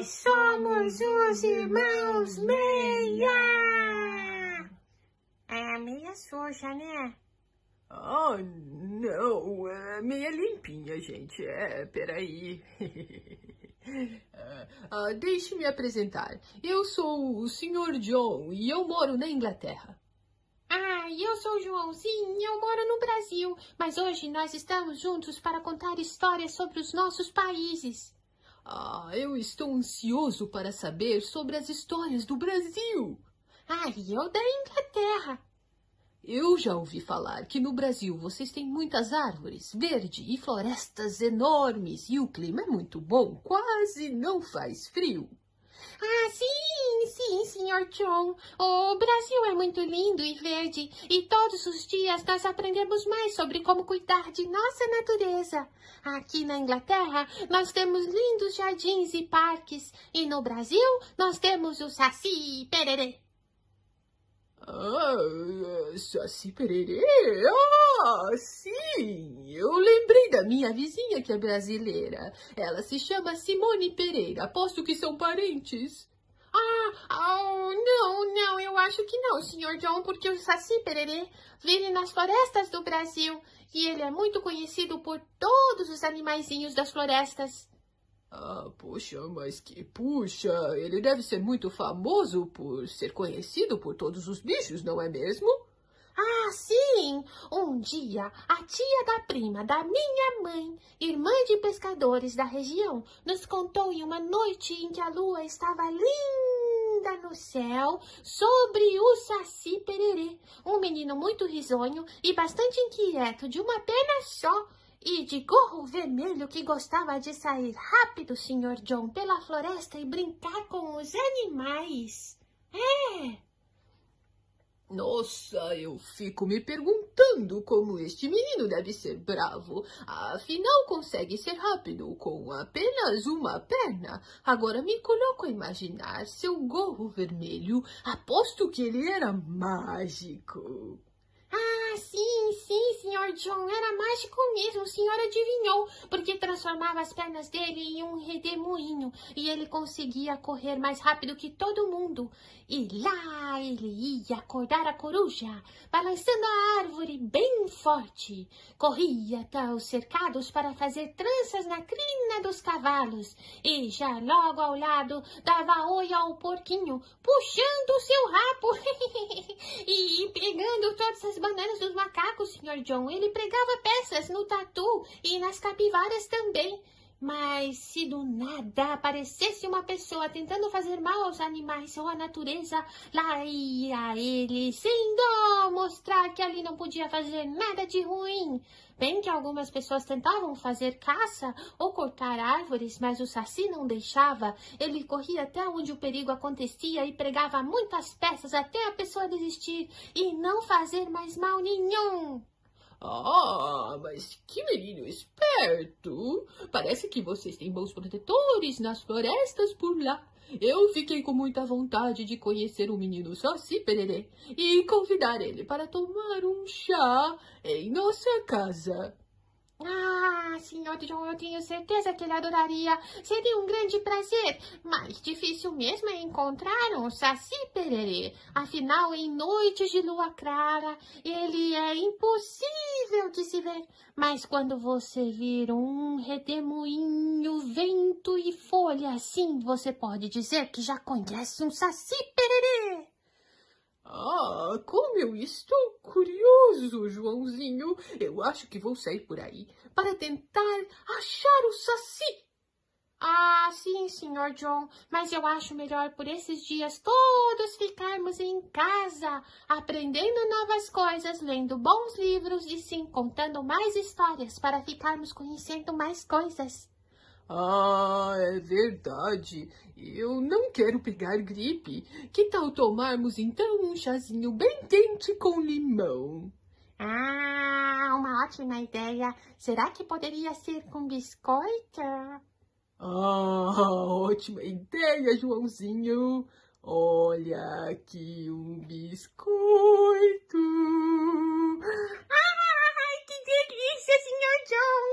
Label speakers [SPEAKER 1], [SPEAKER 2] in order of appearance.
[SPEAKER 1] Os irmãos Meia! É meia suja, né?
[SPEAKER 2] Ah, não, é meia limpinha, gente. É, peraí. ah, Deixe-me apresentar. Eu sou o Sr. John e eu moro na Inglaterra.
[SPEAKER 1] Ah, eu sou o Joãozinho e eu moro no Brasil, mas hoje nós estamos juntos para contar histórias sobre os nossos países.
[SPEAKER 2] Ah, eu estou ansioso para saber sobre as histórias do Brasil.
[SPEAKER 1] Ah, e eu da Inglaterra.
[SPEAKER 2] Eu já ouvi falar que no Brasil vocês têm muitas árvores, verde e florestas enormes e o clima é muito bom, quase não faz frio.
[SPEAKER 1] Ah, sim, sim, senhor John. O Brasil é muito lindo e verde e todos os dias nós aprendemos mais sobre como cuidar de nossa natureza. Aqui na Inglaterra nós temos lindos jardins e parques e no Brasil nós temos o Saci Pererê.
[SPEAKER 2] Ah, Saci Pererê? Ah, minha vizinha que é brasileira. Ela se chama Simone Pereira. Aposto que são parentes.
[SPEAKER 1] Ah, oh, não, não, eu acho que não, senhor John, porque o Saci Pererê vive nas florestas do Brasil e ele é muito conhecido por todos os animaizinhos das florestas.
[SPEAKER 2] Ah, puxa, mas que puxa, ele deve ser muito famoso por ser conhecido por todos os bichos, não é mesmo?
[SPEAKER 1] Ah, sim! Um dia, a tia da prima da minha mãe, irmã de pescadores da região, nos contou em uma noite em que a lua estava linda no céu sobre o Saci Pererê, um menino muito risonho e bastante inquieto, de uma perna só, e de gorro vermelho que gostava de sair rápido, Sr. John, pela floresta e brincar com os animais. É!
[SPEAKER 2] Nossa, eu fico me perguntando como este menino deve ser bravo. Afinal, consegue ser rápido com apenas uma perna. Agora me coloco a imaginar seu gorro vermelho. Aposto que ele era mágico.
[SPEAKER 1] Ah, sim, sim, senhor John, era mágico mesmo, o senhor adivinhou, porque transformava as pernas dele em um redemoinho. E ele conseguia correr mais rápido que todo mundo. E lá ele ia acordar a coruja, balançando a árvore bem forte. Corria até os cercados para fazer tranças na crina dos cavalos e já logo ao lado dava oi ao porquinho, puxando o seu rabo e pegando todas as bananas dos macacos, Sr. John. Ele pregava peças no tatu e nas capivaras também. Mas se do nada aparecesse uma pessoa tentando fazer mal aos animais ou à natureza, lá ia ele, sem dó, mostrar que ali não podia fazer nada de ruim. Bem que algumas pessoas tentavam fazer caça ou cortar árvores, mas o Saci não deixava. Ele corria até onde o perigo acontecia e pregava muitas peças até a pessoa desistir e não fazer mais mal nenhum.
[SPEAKER 2] Ah, mas que menino esperto! Parece que vocês têm bons protetores nas florestas por lá. Eu fiquei com muita vontade de conhecer o menino Saci Pererê e convidar ele para tomar um chá em nossa casa.
[SPEAKER 1] Ah, senhor John, eu tenho certeza que ele adoraria. Seria um grande prazer. Mas difícil mesmo é encontrar um Saci Pererê. Afinal, em noites de lua clara, ele é impossível de se ver. Mas quando você vir um redemoinho, vento e folha, assim você pode dizer que já conhece um Saci Pererê.
[SPEAKER 2] Ah, como eu estou Joãozinho. Eu acho que vou sair por aí para tentar achar o Saci.
[SPEAKER 1] Ah, sim, senhor John, mas eu acho melhor por esses dias todos ficarmos em casa, aprendendo novas coisas, lendo bons livros e sim contando mais histórias para ficarmos conhecendo mais coisas.
[SPEAKER 2] Ah, é verdade. Eu não quero pegar gripe. Que tal tomarmos então um chazinho bem quente com limão?
[SPEAKER 1] Ah, uma ótima ideia. Será que poderia ser com biscoito?
[SPEAKER 2] Ah, ótima ideia, Joãozinho. Olha aqui um biscoito. Ai, que delícia, senhor John.